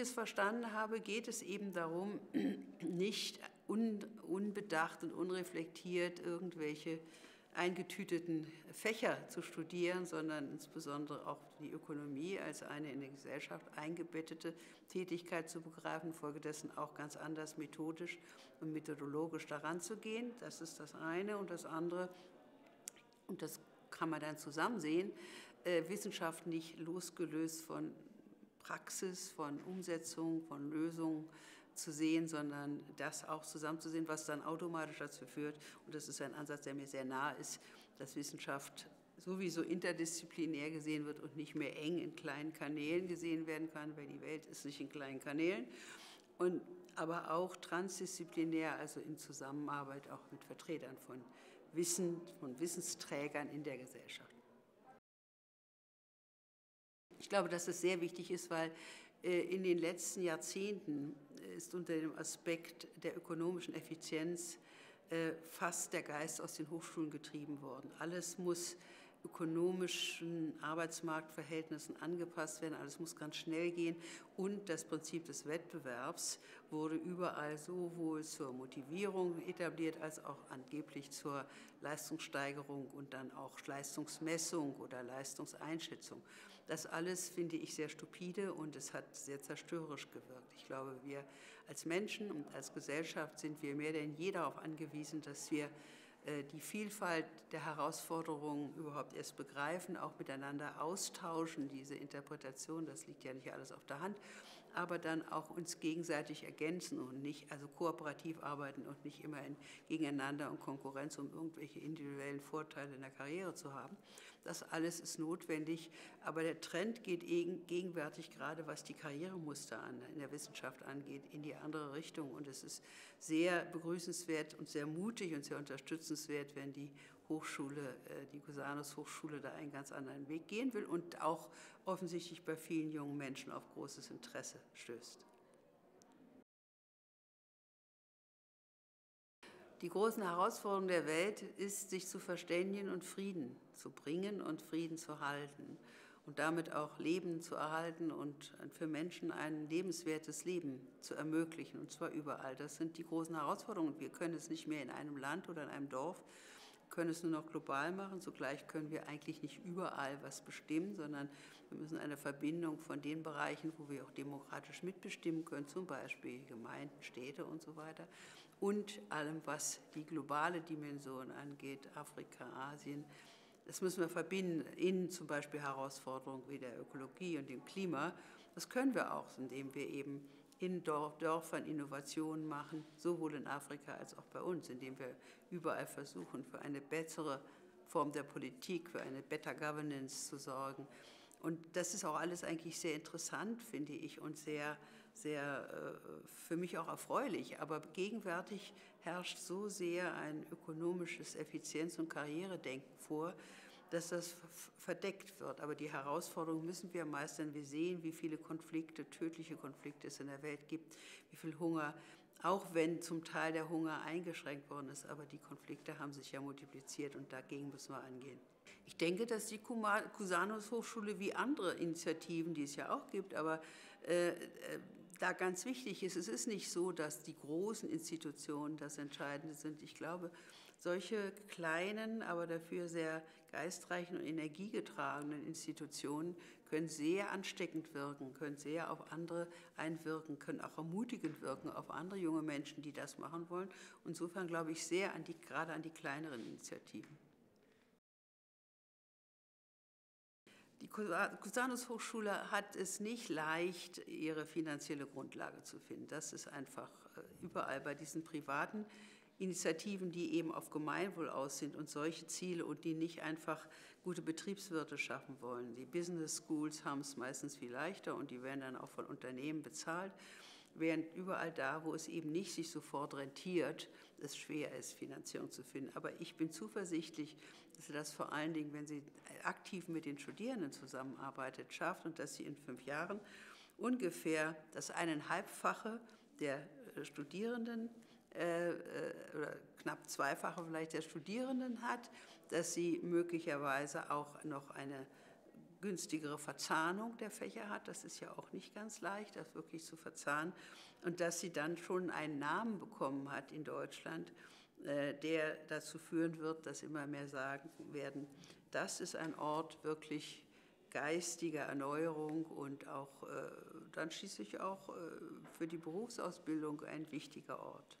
Es verstanden habe, geht es eben darum, nicht unbedacht und unreflektiert irgendwelche eingetüteten Fächer zu studieren, sondern insbesondere auch die Ökonomie als eine in der Gesellschaft eingebettete Tätigkeit zu begreifen, folgedessen auch ganz anders methodisch und methodologisch daran zu gehen. Das ist das eine. Und das andere, und das kann man dann zusammen sehen, äh, Wissenschaft nicht losgelöst von Praxis, von Umsetzung, von Lösungen zu sehen, sondern das auch zusammenzusehen, was dann automatisch dazu führt. Und das ist ein Ansatz, der mir sehr nahe ist, dass Wissenschaft sowieso interdisziplinär gesehen wird und nicht mehr eng in kleinen Kanälen gesehen werden kann, weil die Welt ist nicht in kleinen Kanälen. Und, aber auch transdisziplinär, also in Zusammenarbeit auch mit Vertretern von Wissen, von Wissensträgern in der Gesellschaft. Ich glaube, dass es sehr wichtig ist, weil äh, in den letzten Jahrzehnten ist unter dem Aspekt der ökonomischen Effizienz äh, fast der Geist aus den Hochschulen getrieben worden. Alles muss ökonomischen Arbeitsmarktverhältnissen angepasst werden. Alles muss ganz schnell gehen. Und das Prinzip des Wettbewerbs wurde überall sowohl zur Motivierung etabliert als auch angeblich zur Leistungssteigerung und dann auch Leistungsmessung oder Leistungseinschätzung. Das alles finde ich sehr stupide und es hat sehr zerstörerisch gewirkt. Ich glaube, wir als Menschen und als Gesellschaft sind wir mehr denn je darauf angewiesen, dass wir die Vielfalt der Herausforderungen überhaupt erst begreifen, auch miteinander austauschen, diese Interpretation, das liegt ja nicht alles auf der Hand, aber dann auch uns gegenseitig ergänzen und nicht, also kooperativ arbeiten und nicht immer in, gegeneinander und Konkurrenz, um irgendwelche individuellen Vorteile in der Karriere zu haben. Das alles ist notwendig, aber der Trend geht gegenwärtig gerade, was die Karrieremuster an, in der Wissenschaft angeht, in die andere Richtung und es ist sehr begrüßenswert und sehr mutig und sehr unterstützenswert, wenn die Hochschule, äh, die Cusanus Hochschule da einen ganz anderen Weg gehen will und auch offensichtlich bei vielen jungen Menschen auf großes Interesse stößt. Die großen Herausforderung der Welt ist, sich zu verständigen und Frieden zu bringen und Frieden zu halten und damit auch Leben zu erhalten und für Menschen ein lebenswertes Leben zu ermöglichen, und zwar überall. Das sind die großen Herausforderungen. Wir können es nicht mehr in einem Land oder in einem Dorf, können es nur noch global machen. Zugleich können wir eigentlich nicht überall was bestimmen, sondern wir müssen eine Verbindung von den Bereichen, wo wir auch demokratisch mitbestimmen können, zum Beispiel Gemeinden, Städte und so weiter, und allem, was die globale Dimension angeht, Afrika, Asien, das müssen wir verbinden in zum Beispiel Herausforderungen wie der Ökologie und dem Klima. Das können wir auch, indem wir eben in Dörfern Innovationen machen, sowohl in Afrika als auch bei uns, indem wir überall versuchen, für eine bessere Form der Politik, für eine Better Governance zu sorgen. Und das ist auch alles eigentlich sehr interessant, finde ich, und sehr, sehr äh, für mich auch erfreulich. Aber gegenwärtig herrscht so sehr ein ökonomisches Effizienz- und Karrieredenken vor, dass das verdeckt wird. Aber die Herausforderung müssen wir meistern. Wir sehen, wie viele Konflikte, tödliche Konflikte es in der Welt gibt, wie viel Hunger, auch wenn zum Teil der Hunger eingeschränkt worden ist. Aber die Konflikte haben sich ja multipliziert und dagegen müssen wir angehen. Ich denke, dass die Cusanus Hochschule wie andere Initiativen, die es ja auch gibt, aber äh, äh, da ganz wichtig ist, es ist nicht so, dass die großen Institutionen das Entscheidende sind. Ich glaube, solche kleinen, aber dafür sehr geistreichen und energiegetragenen Institutionen können sehr ansteckend wirken, können sehr auf andere einwirken, können auch ermutigend wirken auf andere junge Menschen, die das machen wollen. Insofern glaube ich sehr an die, gerade an die kleineren Initiativen. Die Cusanus Hochschule hat es nicht leicht, ihre finanzielle Grundlage zu finden. Das ist einfach äh, überall bei diesen privaten Initiativen, die eben auf Gemeinwohl aus sind und solche Ziele und die nicht einfach gute Betriebswirte schaffen wollen. Die Business Schools haben es meistens viel leichter und die werden dann auch von Unternehmen bezahlt, während überall da, wo es eben nicht sich sofort rentiert, es schwer ist, Finanzierung zu finden. Aber ich bin zuversichtlich, dass sie das vor allen Dingen, wenn sie aktiv mit den Studierenden zusammenarbeitet, schafft und dass sie in fünf Jahren ungefähr das eineinhalbfache der äh, Studierenden äh, äh, oder knapp zweifache vielleicht der Studierenden hat, dass sie möglicherweise auch noch eine günstigere Verzahnung der Fächer hat. Das ist ja auch nicht ganz leicht, das wirklich zu verzahnen. Und dass sie dann schon einen Namen bekommen hat in Deutschland, der dazu führen wird, dass immer mehr sagen werden, das ist ein Ort wirklich geistiger Erneuerung und auch äh, dann schließlich auch äh, für die Berufsausbildung ein wichtiger Ort.